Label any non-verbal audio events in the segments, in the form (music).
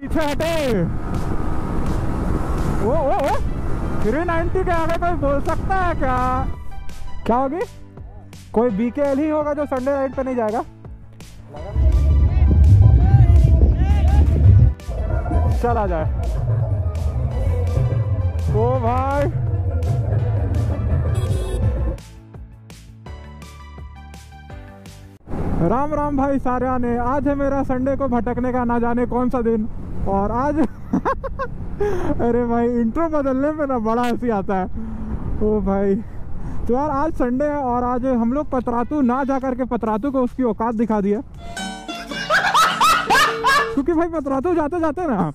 पीछे हटे। ओ ओ O three ninety के आगे कोई बोल सकता है क्या? क्या होगी? कोई बीकेएल ही होगा जो संडे राइड पे नहीं जाएगा। चला जाए। ओ भाई। राम राम भाई सारे ने, आज है मेरा संडे को भटकने का ना जाने कौन सा दिन? और आज (laughs) अरे भाई इंट्रो बदलने में ना बड़ा हँसी आता है। ओ भाई तो यार आज संडे है और आज हम लोग पतरातू, ना जा करके पतरातू को उसकी औकात दिखा दिया (laughs) क्योंकि भाई, पतरातू जाते जाते ना,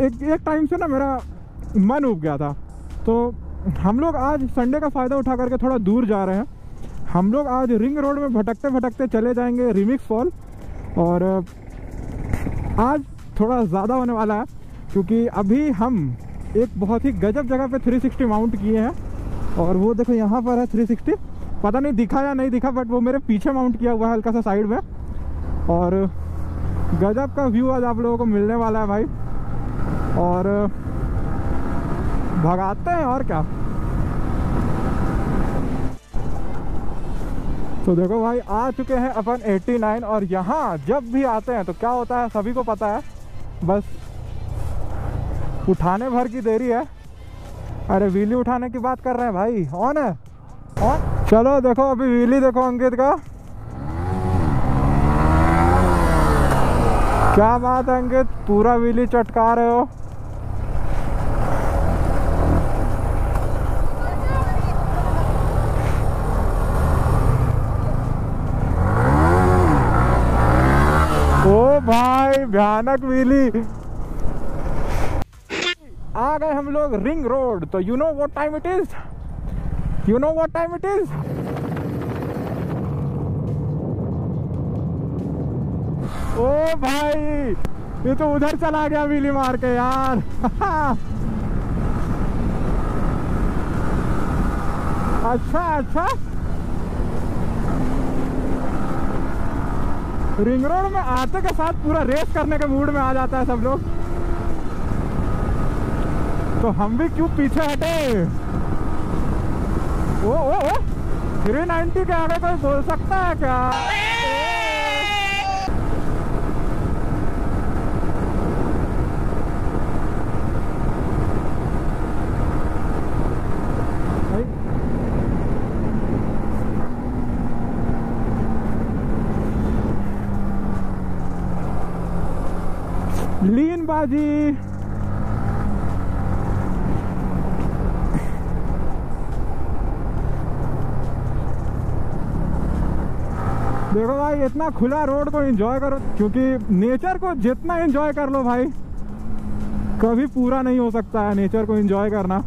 एक एक टाइम से ना मेरा मन उब गया था। तो हम लोग आज संडे का फ़ायदा उठा करके थोड़ा दूर जा रहे हैं। हम लोग आज रिंग रोड में भटकते भटकते चले जाएँगे रिमिक्स फॉल और, आज थोड़ा ज़्यादा होने वाला है, क्योंकि अभी हम एक बहुत ही गजब जगह पे 360 माउंट किए हैं, और वो देखो यहाँ पर है 360 पता नहीं दिखा या नहीं दिखा बट वो मेरे पीछे माउंट किया हुआ है हल्का सा साइड में। और गजब का व्यू आज आप लोगों को मिलने वाला है भाई। और भगाते हैं और क्या। तो देखो भाई, आ चुके हैं अपन 89 और यहाँ जब भी आते हैं तो क्या होता है, सभी को पता है बस, उठाने भर की देरी है। अरे व्हीली उठाने की बात कर रहे हैं भाई। ऑन है? ऑन? चलो, देखो, अभी व्हीली देखो, अंकित का। क्या बात है, अंकित? पूरा व्हीली चटका रहे हो। ओ भाई, भयानक व्हीली आ गए हम लोग रिंग रोड। तो you know what time it is you know what time it is ओ भाई, ये तो उधर चला गया व्हीली मार के यार। (laughs) अच्छा अच्छा। रिंग रोड में आते के साथ पूरा रेस करने के मूड में आ जाता है सब लोग। तो हम भी क्यों पीछे हटे? ओ ओ ओ थ्री नाइन्टी के आगे कोई बोल सकता है क्या भाई, बाजी। देखो भाई इतना खुला रोड को एंजॉय करो क्योंकि नेचर को जितना एंजॉय कर लो भाई कभी पूरा नहीं हो सकता है नेचर को एंजॉय करना।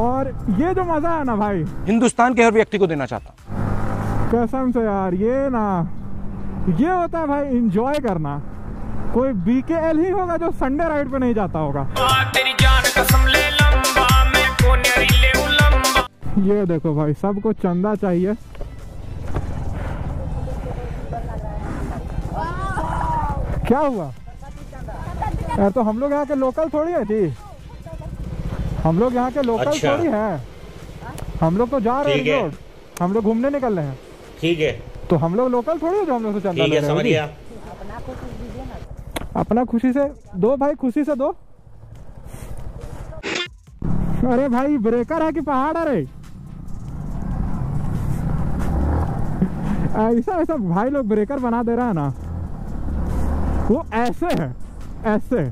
और ये जो मज़ा है ना भाई हिंदुस्तान के हर व्यक्ति को देना चाहता कसम से यार ये ना ये होता है भाई एंजॉय करना। कोई बीकेएल ही होगा जो संडे राइड पे नहीं जाता होगा। तेरी जान कसम ले लंबा मैं ले लंबा। ये देखो भाई सबको चंदा चाहिए। क्या हुआ? यार तो हम लोग यहाँ के लोकल थोड़ी है जी। हम लोग यहाँ के लोकल अच्छा। थोड़ी है। हम लोग तो जा रहे हैं। रोड। हम लोग घूमने निकल रहे हैं। ठीक है। तो हम लोग लोकल थोड़ी है जो हम लोग से चंदा ले रहे हैं अपना खुशी से, दो भाई, खुशी से दो। अरे भाई ब्रेकर है कि पहाड़ अरे ऐसा ऐसा भाई लोग ब्रेकर बना दे रहा है ना। वो ऐसे है, ऐसे।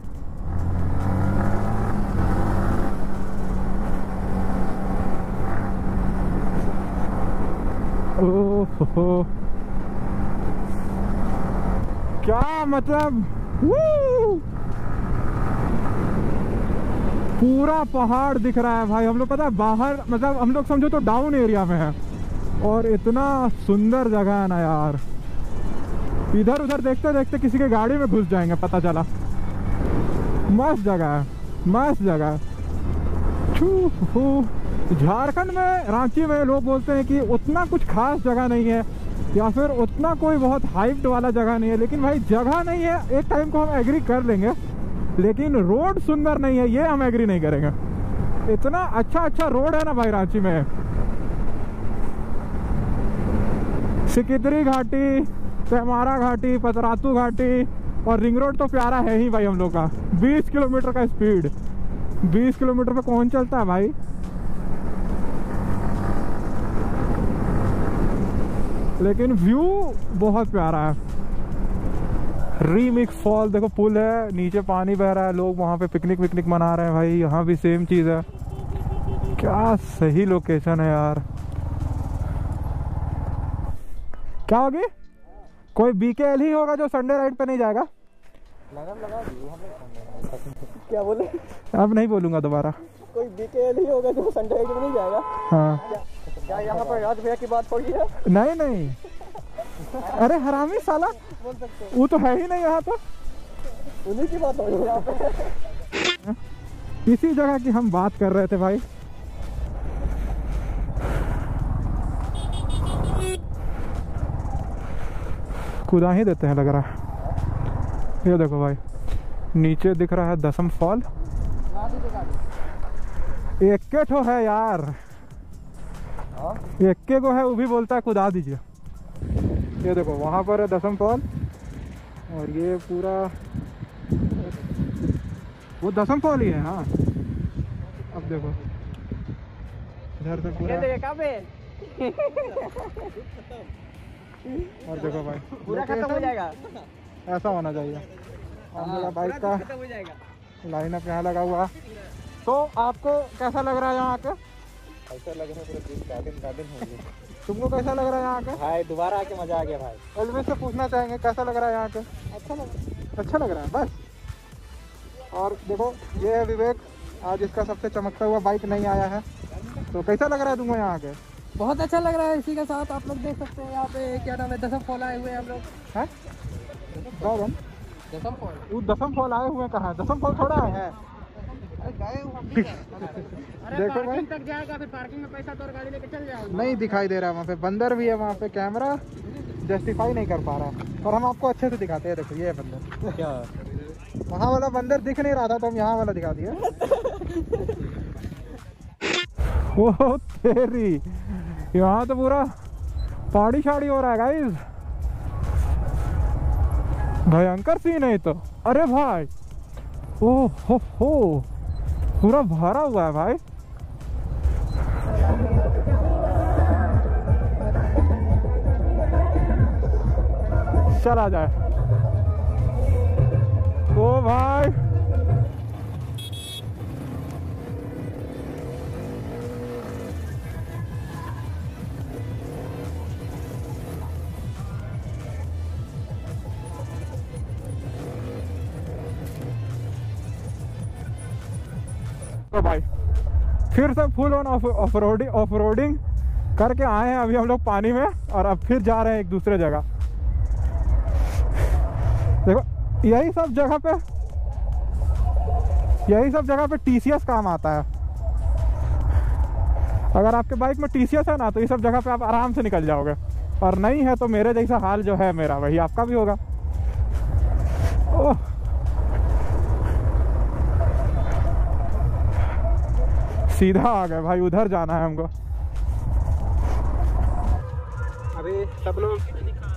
ओहो। क्या मतलब? वू! पूरा पहाड़ दिख रहा है भाई। हम लोग पता है बाहर मतलब हम लोग समझो तो डाउन एरिया में है। और इतना सुंदर जगह है ना यार। इधर उधर देखते देखते किसी के गाड़ी में घुस जाएँगे, पता चला। मस्त जगह है, मस्त जगह है। झारखंड में, रांची में लोग बोलते हैं कि उतना कुछ खास जगह नहीं है। या फिर उतना कोई बहुत हाइप्ड वाला जगह नहीं है, लेकिन भाई जगह नहीं है, एक टाइम को हम एग्री कर लेंगे, लेकिन रोड सुंदर नहीं है, ये हम एग्री नहीं करेंगे। इतना अच्छा अच्छा रोड है ना भाई रांची में। सिकिदरी घाटी, तेमारा घाटी, पतरातू घाटी, और रिंग रोड तो प्यारा है ही भाई हम लोग का। 20 किलोमीटर का स्पीड 20 किलोमीटर पे कौन चलता है भाई? लेकिन व्यू बहुत प्यारा है। रीमिक्स फॉल देखो पुल है नीचे पानी बह रहा है लोग वहाँ पे पिकनिक विकनिक मना रहे हैं भाई यहाँ भी सेम चीज़ है। क्या सही लोकेशन है यार। क्या होगी? कोई बीकेएल ही होगा जो संडे राइड पे नहीं जाएगा? क्या बोले? अब नहीं बोलूँगा दोबारा। कोई बीकेएल ही होगा जो संडे राइड में नहीं जाएगा? हाँ। क्या यहाँ पर राज भैया की बात हो रही है? नहीं नहीं। अरे हरामी साला। बोल सकते वो तो है ही नहीं यहाँ तो उन्हीं की बात हो रही है यहाँ पे। इसी जगह की हम बात कर रहे थे भाई। खुदा ही देते हैं लग रहा है। ये देखो भाई नीचे दिख रहा है दसम फॉल। एक ठो है यार। एक के को है वो भी बोलता है खुदा दीजिए। ये देखो वहाँ पर है दसम फॉल और ये पूरा वो दसम फॉल ही है हाँ। अब देखो इधर से पूरा। और देखो भाई पूरा खत्म हो जाएगा। ऐसा होना चाहिए। और मेरा बाइक का हो जाएगा। लाइनअप यहाँ लगा हुआ। तो आपको कैसा लग रहा है यहाँ आके? ऐसा लग रहा है पूरा दिन गार्डन गार्डन हो तुमको कैसा लग रहा है यहाँ आके भाई दोबारा आके मज़ा आ गया भाई। एलवी से पूछना चाहेंगे कैसा लग रहा है यहाँ आके अच्छा लगा अच्छा लग रहा है बस। और देखो ये है विवेक आज इसका सबसे चमकता हुआ बाइक नहीं आया है। तो कैसा लग रहा है तुमको यहाँ के? बहुत अच्छा लग रहा है इसी के साथ आप लोग देख सकते हैं यहाँ पे क्या नाम है दसम फॉल आए हुए हैं हम लोग। हैं? दसम फॉल वो दसम फॉल आए हुए कहाँ? दसम फॉल थोड़ा है। देखो भाई। तक जाएगा फिर पार्किंग में पैसा तो और गाड़ी लेके चल जाओगे नहीं दिखाई दे रहा है वहाँ पे। बंदर भी है वहाँ पे कैमरा जस्टिफाई नहीं कर पा रहा है। और हम आपको अच्छे से दिखाते हैं देखो ये है बंदर। क्या? वहाँ वाला बंदर दिख नहीं रहा था तो हम यहाँ वाला दिखा दिए वो तेरी। यहाँ तो पूरा पहाड़ी शाड़ी हो रहा है गाइस भयंकर सीन है तो। अरे भाई। ओ हो हो। पूरा भरा हुआ है भाई। चला जाए। ओ भाई। तो भाई, फिर से full on off offroading करके आए हैं अभी हम लोग पानी में और अब फिर जा रहे हैं एक दूसरे जगह। देखो, यही सब जगह पे, यही सब जगह पे टीसीएस काम आता है। अगर आपके बाइक में टीसीएस है ना तो ये सब जगह पे आप आराम से निकल जाओगे। और नहीं है तो मेरे जैसा हाल जो है मेरा, वही आपका भी होगा। ओह। सीधा आ गए भाई उधर जाना है हमको। अभी सब लोग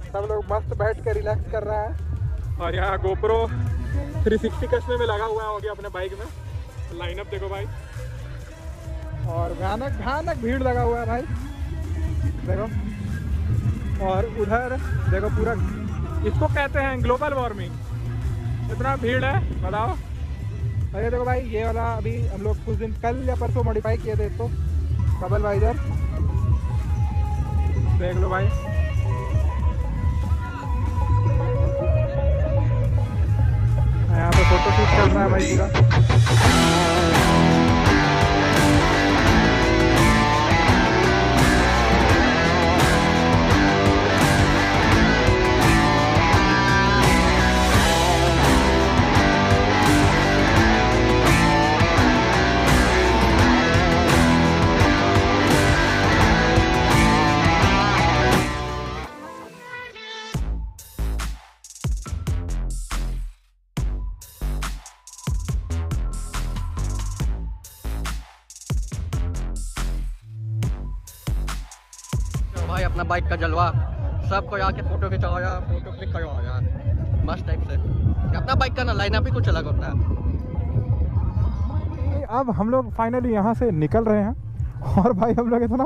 सब लोग मस्त बैठ कर रिलैक्स कर रहा है। और यहाँ गोप्रो 360 कस्मे में लगा हुआ है हो गया अपने बाइक में। लाइनअप देखो भाई। और भयानक भयानक भीड़ लगा हुआ है भाई। देखो। और उधर देखो पूरा इसको कहते हैं ग्लोबल वार्मिंग इतना भीड़ है बताओ। अरे देखो भाई, ये वाला अभी हम लोग कुछ दिन कल या परसों मॉडिफाई किए थे इसको कबल वाइजर देख लो भाई। यहाँ पे फ़ोटो शूट चल रहा है भाई पूरा। भाई, अपना बाइक का जलवा। सबको आके फ़ोटो खिंचवाया फ़ोटो क्लिक करवाया मस्त टाइप से। अपना बाइक का ना लाइनअप ही कुछ अलग होता है। अब हम लोग फाइनली यहाँ से निकल रहे हैं। और भाई, हम लोग इतना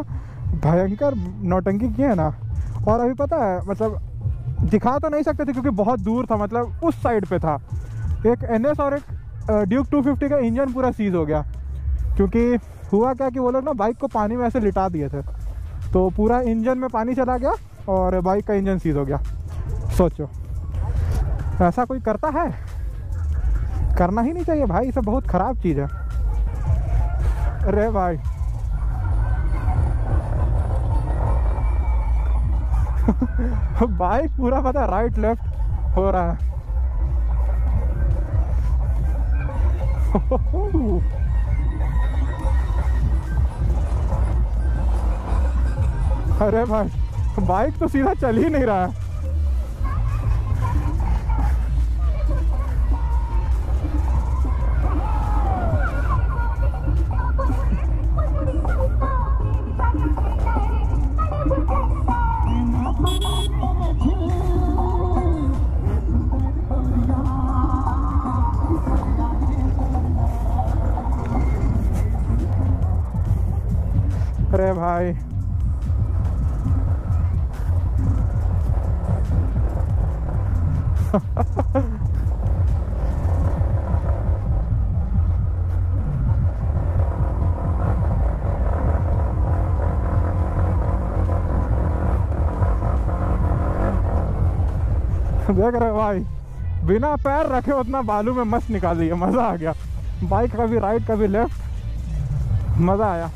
भयंकर नौटंकी किए हैं ना। और अभी पता है मतलब दिखा तो नहीं सकते थे क्योंकि बहुत दूर था मतलब उस साइड पे था। एक एनएस और एक ड्यूक 250 का इंजन पूरा सीज हो गया। क्योंकि हुआ क्या कि वो लोग ना बाइक को पानी में ऐसे लिटा दिए थे। तो पूरा इंजन में पानी चला गया और बाइक का इंजन सीज हो गया। सोचो। ऐसा कोई करता है? करना ही नहीं चाहिए भाई, ये सब बहुत ख़राब चीज़ है। अरे भाई। (laughs) बाइक पूरा पता राइट लेफ़्ट हो रहा है। (laughs) अरे भाई बाइक तो सीधा चल ही नहीं रहा है। देख रहे भाई, बिना पैर रखे उतना बालू में मस्त निकाल दिया, मज़ा आ गया। बाइक कभी राइट कभी लेफ़्ट मज़ा आया।